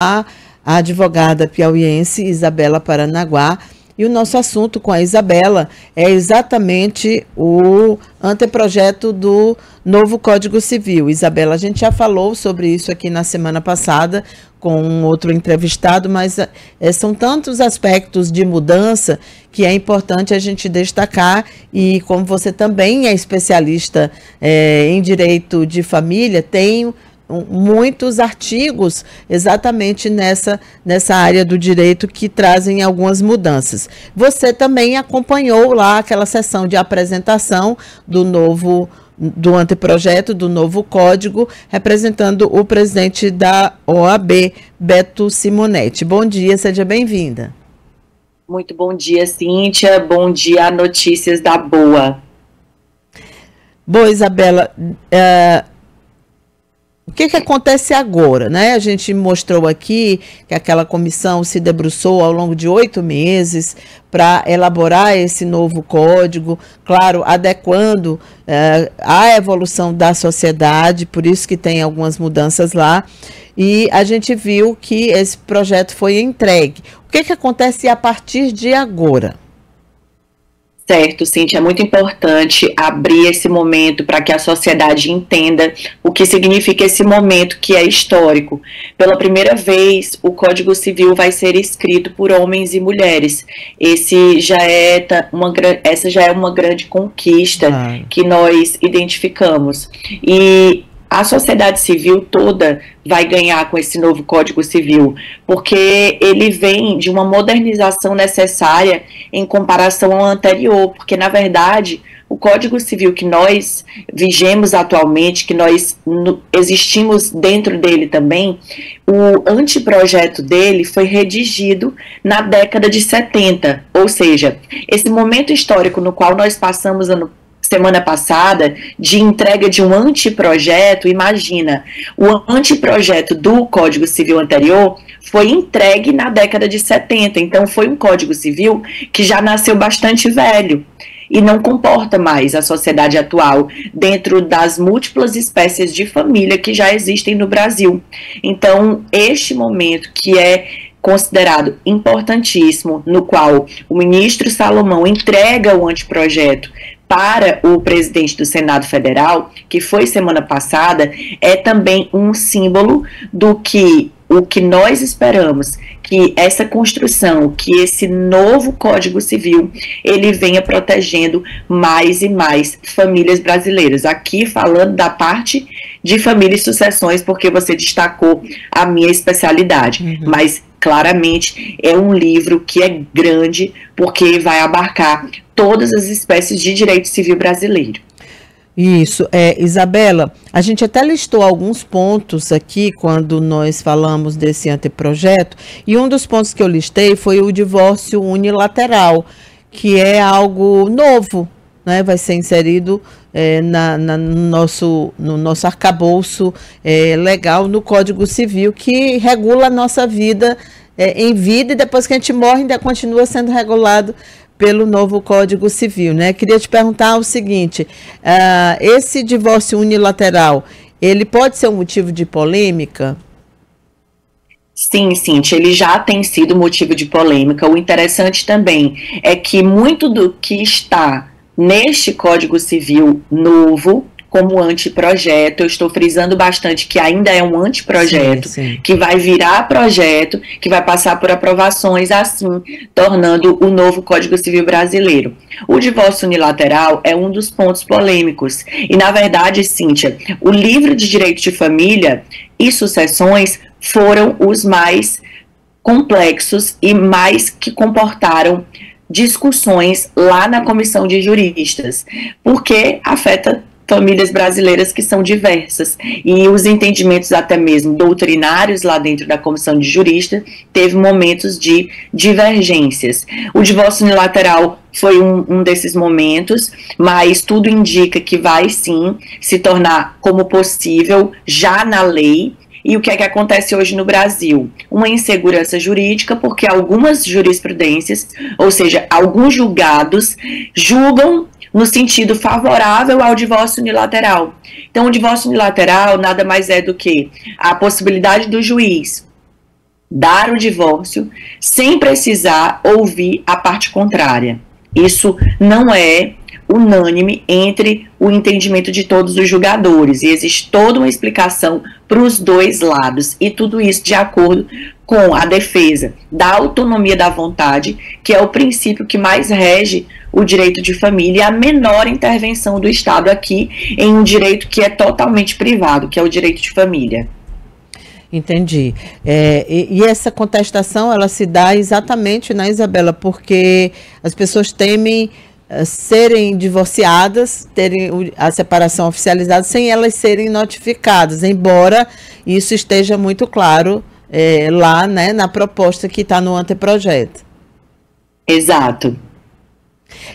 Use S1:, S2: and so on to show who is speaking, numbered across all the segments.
S1: a advogada piauiense Isabela Paranaguá. E o nosso assunto com a Isabela é exatamente o anteprojeto do novo Código Civil. Isabela, a gente já falou sobre isso aqui na semana passada com um outro entrevistado, mas é, são tantos aspectos de mudança que é importante a gente destacar. E como você também é especialista é, em direito de família, tem muitos artigos exatamente nessa, nessa área do direito que trazem algumas mudanças. Você também acompanhou lá aquela sessão de apresentação do novo do anteprojeto do novo código, representando o presidente da OAB, Beto Simonetti. Bom dia, seja bem-vinda.
S2: Muito bom dia, Cíntia. Bom dia, notícias da boa.
S1: Boa, Isabela. Uh, o que, que acontece agora? Né? A gente mostrou aqui que aquela comissão se debruçou ao longo de oito meses para elaborar esse novo código, claro, adequando eh, a evolução da sociedade, por isso que tem algumas mudanças lá. E a gente viu que esse projeto foi entregue. O que, que acontece a partir de agora?
S2: Certo, Cintia, é muito importante abrir esse momento para que a sociedade entenda o que significa esse momento que é histórico. Pela primeira vez, o Código Civil vai ser escrito por homens e mulheres. Esse já é uma, essa já é uma grande conquista ah. que nós identificamos. E a sociedade civil toda vai ganhar com esse novo Código Civil, porque ele vem de uma modernização necessária em comparação ao anterior, porque na verdade o Código Civil que nós vigemos atualmente, que nós existimos dentro dele também, o anteprojeto dele foi redigido na década de 70, ou seja, esse momento histórico no qual nós passamos ano semana passada de entrega de um anteprojeto, imagina, o anteprojeto do Código Civil anterior foi entregue na década de 70, então foi um Código Civil que já nasceu bastante velho e não comporta mais a sociedade atual dentro das múltiplas espécies de família que já existem no Brasil. Então, este momento que é considerado importantíssimo, no qual o ministro Salomão entrega o anteprojeto para o presidente do Senado Federal, que foi semana passada, é também um símbolo do que o que nós esperamos que essa construção, que esse novo Código Civil, ele venha protegendo mais e mais famílias brasileiras. Aqui falando da parte de família e sucessões, porque você destacou a minha especialidade, uhum. mas claramente é um livro que é grande porque vai abarcar todas as espécies de direito civil brasileiro.
S1: Isso, é, Isabela, a gente até listou alguns pontos aqui quando nós falamos desse anteprojeto, e um dos pontos que eu listei foi o divórcio unilateral, que é algo novo, né? Vai ser inserido é, na, na, no, nosso, no nosso arcabouço é, legal no Código Civil, que regula a nossa vida é, em vida e depois que a gente morre ainda continua sendo regulado pelo novo Código Civil, né? Queria te perguntar o seguinte: uh, esse divórcio unilateral, ele pode ser um motivo de polêmica?
S2: Sim, Cintia, ele já tem sido motivo de polêmica. O interessante também é que muito do que está neste Código Civil novo como anteprojeto. Eu estou frisando bastante que ainda é um anteprojeto, sim, sim. que vai virar projeto, que vai passar por aprovações, assim, tornando o novo Código Civil Brasileiro. O divórcio unilateral é um dos pontos polêmicos. E, na verdade, Cíntia, o livro de direito de família e sucessões foram os mais complexos e mais que comportaram discussões lá na comissão de juristas, porque afeta famílias brasileiras que são diversas. E os entendimentos, até mesmo doutrinários, lá dentro da comissão de jurista, teve momentos de divergências. O divórcio unilateral foi um, um, desses momentos, mas tudo indica que vai sim se tornar como possível já na lei. E o que é que acontece hoje no Brasil? Uma insegurança jurídica, porque algumas jurisprudências, ou seja, alguns julgados, julgam no sentido favorável ao divórcio unilateral. Então, o divórcio unilateral nada mais é do que a possibilidade do juiz dar o divórcio sem precisar ouvir a parte contrária. Isso não é unânime entre o entendimento de todos os julgadores e existe toda uma explicação para os dois lados e tudo isso de acordo com a defesa da autonomia da vontade, que é o princípio que mais rege o direito de família e a menor intervenção do Estado aqui em um direito que é totalmente privado, que é o direito de família.
S1: Entendi. É, e, e, essa contestação ela se dá exatamente, né, Isabela, porque as pessoas temem serem divorciadas, terem a separação oficializada sem elas serem notificadas, embora isso esteja muito claro é, lá, né, na proposta que está no anteprojeto.
S2: Exato.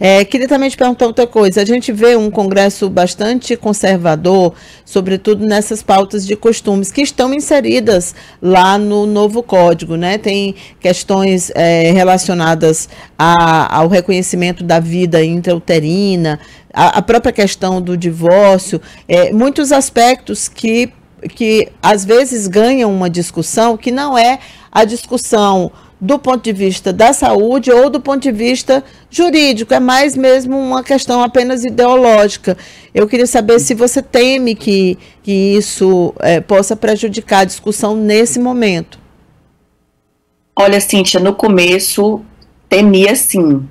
S1: É, queria também te perguntar outra coisa. A gente vê um Congresso bastante conservador, sobretudo nessas pautas de costumes, que estão inseridas lá no novo código, né? Tem questões é, relacionadas a, ao reconhecimento da vida intrauterina, a, a própria questão do divórcio, é, muitos aspectos que, que às vezes ganham uma discussão que não é a discussão do ponto de vista da saúde ou do ponto de vista jurídico, é mais mesmo uma questão apenas ideológica. Eu queria saber se você teme que, que isso é, possa prejudicar a discussão nesse momento.
S2: Olha, Cíntia, no começo temia sim,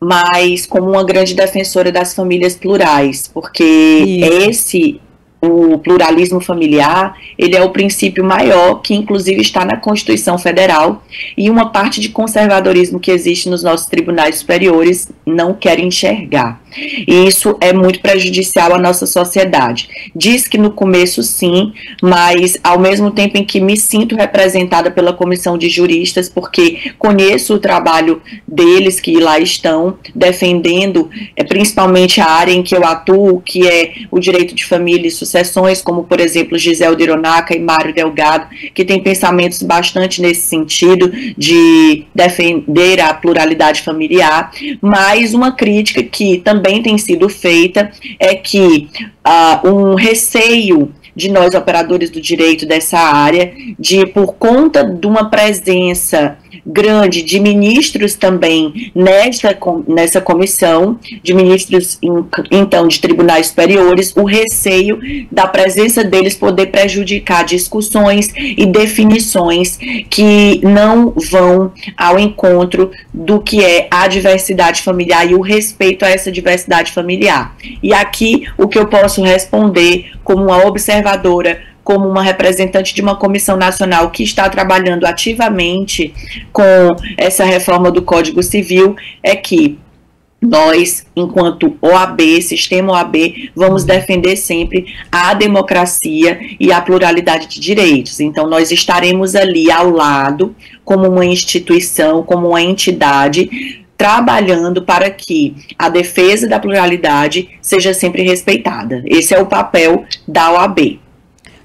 S2: mas como uma grande defensora das famílias plurais, porque isso. esse o pluralismo familiar, ele é o princípio maior que inclusive está na Constituição Federal e uma parte de conservadorismo que existe nos nossos tribunais superiores não quer enxergar. E isso é muito prejudicial à nossa sociedade. Diz que no começo sim, mas ao mesmo tempo em que me sinto representada pela comissão de juristas, porque conheço o trabalho deles que lá estão defendendo, é, principalmente a área em que eu atuo, que é o direito de família e sucessões, como por exemplo Gisele Dironaca e Mário Delgado, que têm pensamentos bastante nesse sentido de defender a pluralidade familiar, mas uma crítica que também tem sido feita é que uh, um receio de nós operadores do direito dessa área, de por conta de uma presença grande de ministros também nessa, nessa comissão, de ministros então de tribunais superiores, o receio da presença deles poder prejudicar discussões e definições que não vão ao encontro do que é a diversidade familiar e o respeito a essa diversidade familiar. E aqui o que eu posso responder como uma observadora como uma representante de uma comissão nacional que está trabalhando ativamente com essa reforma do Código Civil é que nós, enquanto OAB, sistema OAB, vamos defender sempre a democracia e a pluralidade de direitos. Então, nós estaremos ali ao lado, como uma instituição, como uma entidade, trabalhando para que a defesa da pluralidade seja sempre respeitada. Esse é o papel da OAB.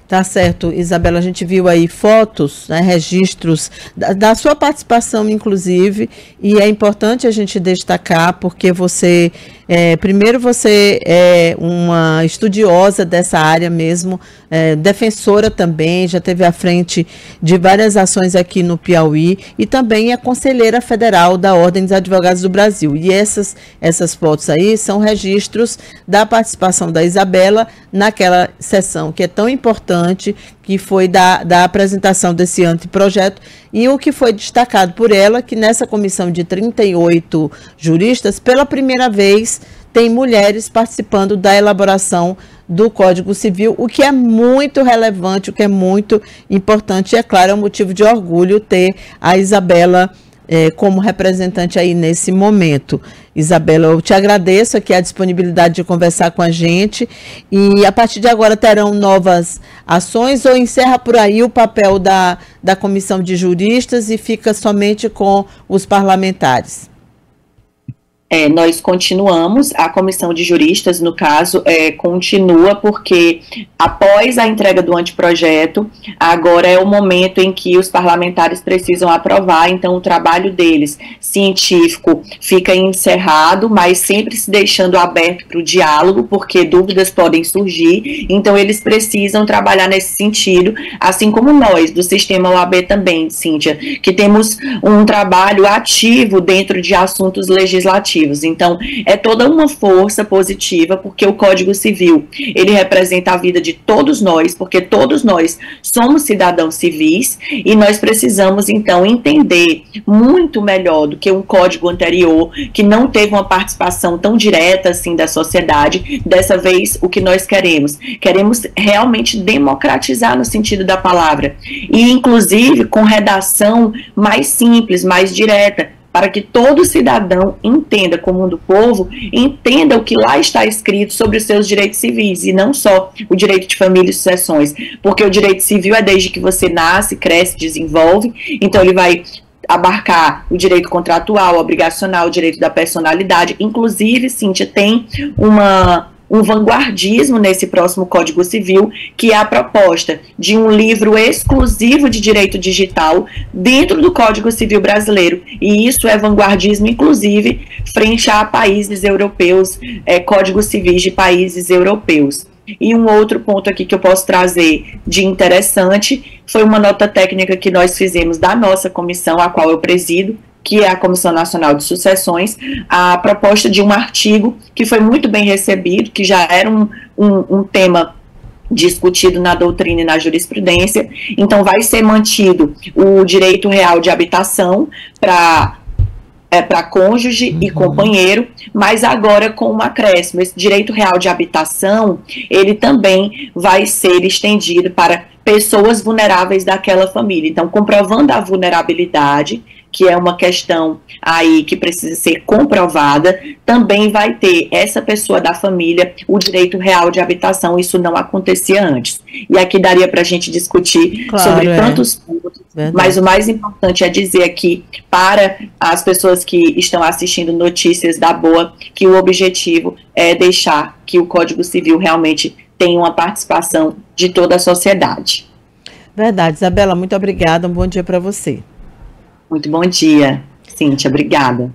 S1: Tá certo, Isabela. A gente viu aí fotos, né, registros da, da, sua participação, inclusive, e é importante a gente destacar porque você é, primeiro, você é uma estudiosa dessa área mesmo, é, defensora também, já teve à frente de várias ações aqui no Piauí e também é conselheira federal da Ordem dos Advogados do Brasil. E essas, essas fotos aí são registros da participação da Isabela naquela sessão que é tão importante, que foi da, da apresentação desse anteprojeto, e o que foi destacado por ela, que nessa comissão de 38 juristas, pela primeira vez, tem mulheres participando da elaboração do Código Civil, o que é muito relevante, o que é muito importante, e é claro, é um motivo de orgulho ter a Isabela é, como representante aí nesse momento. Isabela, eu te agradeço aqui a disponibilidade de conversar com a gente e a partir de agora terão novas ações ou encerra por aí o papel da, da comissão de juristas e fica somente com os parlamentares?
S2: É, nós continuamos, a comissão de juristas, no caso, é, continua, porque após a entrega do anteprojeto, agora é o momento em que os parlamentares precisam aprovar, então o trabalho deles, científico, fica encerrado, mas sempre se deixando aberto para o diálogo, porque dúvidas podem surgir, então eles precisam trabalhar nesse sentido, assim como nós, do sistema OAB também, Cíntia, que temos um trabalho ativo dentro de assuntos legislativos então, é toda uma força positiva, porque o Código Civil, ele representa a vida de todos nós, porque todos nós somos cidadãos civis e nós precisamos, então, entender muito melhor do que um código anterior, que não teve uma participação tão direta assim da sociedade. Dessa vez, o que nós queremos? Queremos realmente democratizar no sentido da palavra e, inclusive, com redação mais simples, mais direta, para que todo cidadão entenda, como do povo, entenda o que lá está escrito sobre os seus direitos civis, e não só o direito de família e sucessões, porque o direito civil é desde que você nasce, cresce, desenvolve, então ele vai abarcar o direito contratual, obrigacional, o direito da personalidade, inclusive, Cíntia, tem uma um vanguardismo nesse próximo Código Civil, que é a proposta de um livro exclusivo de direito digital dentro do Código Civil brasileiro. E isso é vanguardismo, inclusive, frente a países europeus, é, códigos civis de países europeus. E um outro ponto aqui que eu posso trazer de interessante foi uma nota técnica que nós fizemos da nossa comissão, a qual eu presido, que é a Comissão Nacional de Sucessões, a proposta de um artigo que foi muito bem recebido, que já era um, um, um tema discutido na doutrina e na jurisprudência. Então, vai ser mantido o direito real de habitação para é, para cônjuge uhum. e companheiro, mas agora com um acréscimo. Esse direito real de habitação, ele também vai ser estendido para pessoas vulneráveis daquela família. Então, comprovando a vulnerabilidade, que é uma questão aí que precisa ser comprovada, também vai ter essa pessoa da família o direito real de habitação. Isso não acontecia antes. E aqui daria para a gente discutir claro, sobre é. tantos pontos, Verdade. mas o mais importante é dizer aqui para as pessoas que estão assistindo notícias da boa que o objetivo é deixar que o Código Civil realmente tenha uma participação de toda a sociedade.
S1: Verdade, Isabela, muito obrigada. Um bom dia para você.
S2: Muito bom dia, Cíntia. Obrigada.